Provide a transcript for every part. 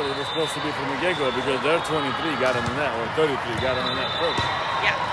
it! Was supposed to be from the get-go because their 23 got in the net, or 33 got him in the net first. Yeah.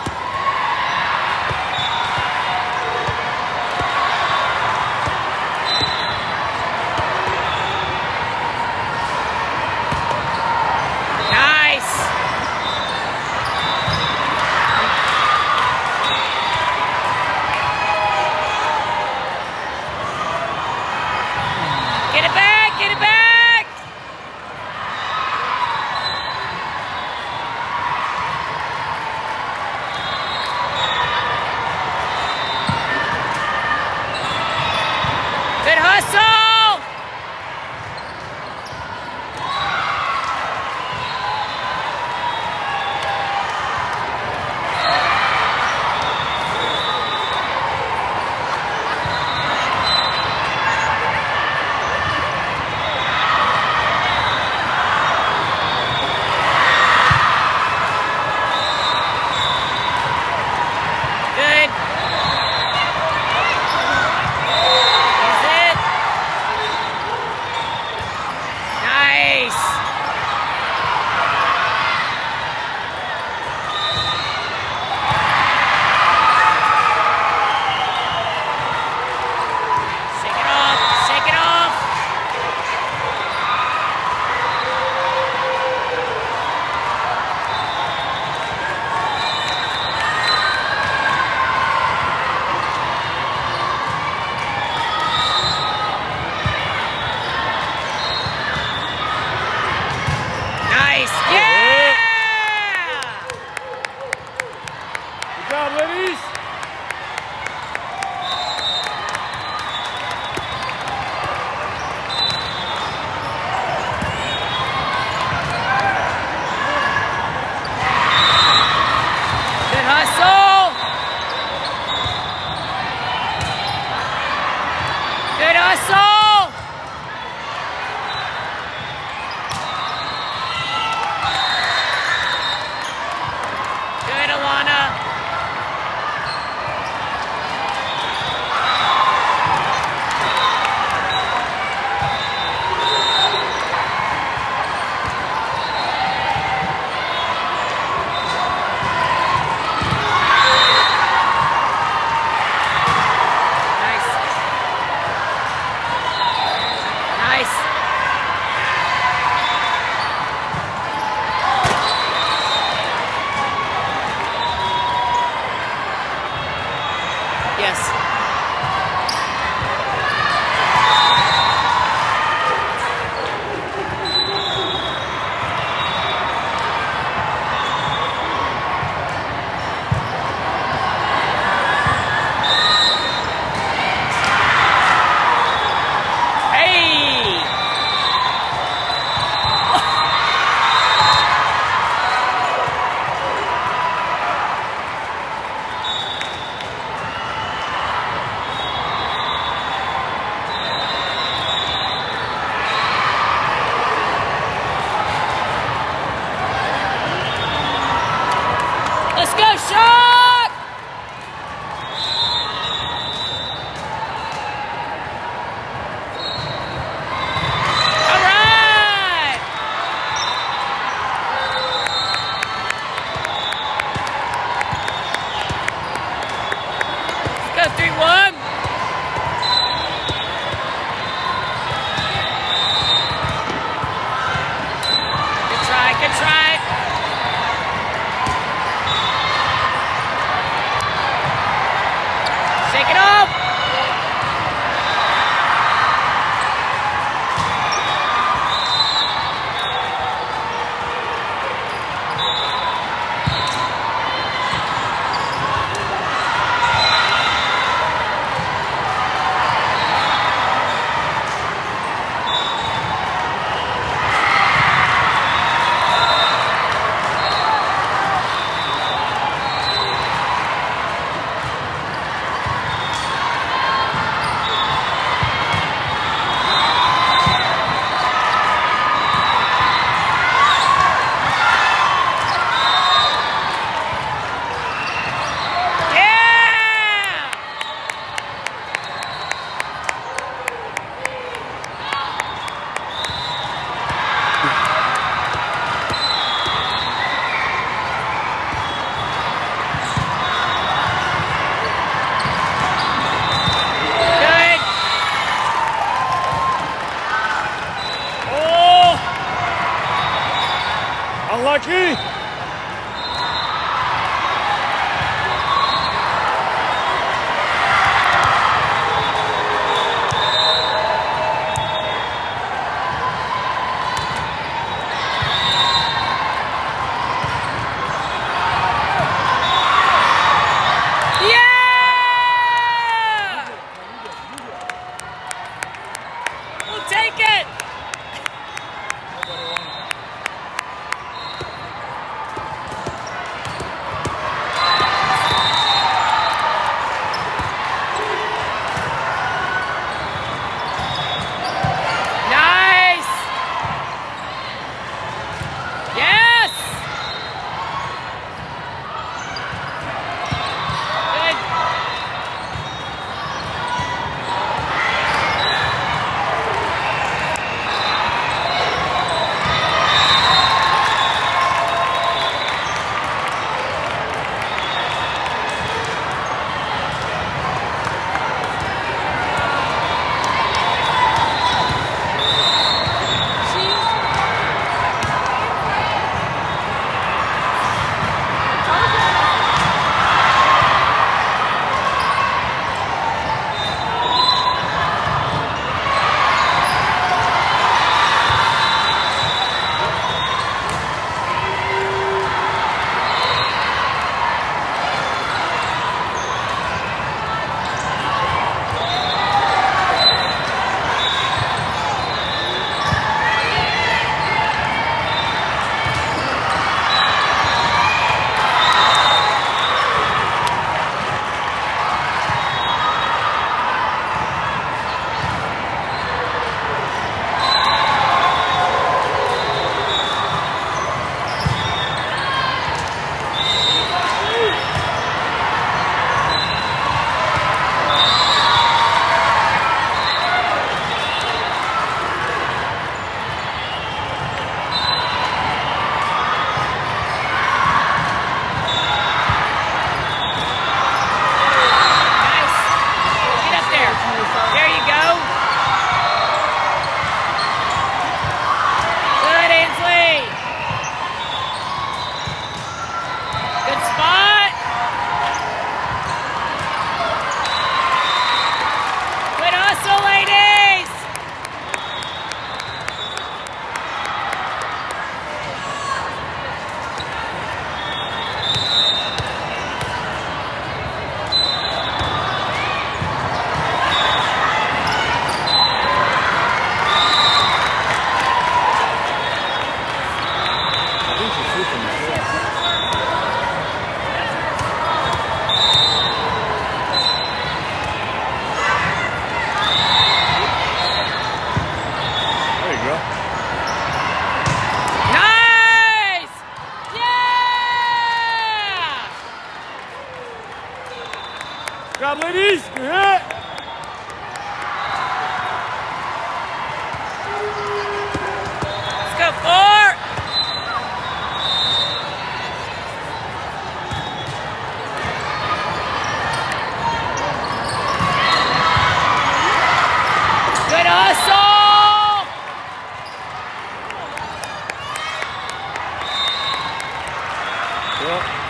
Yep.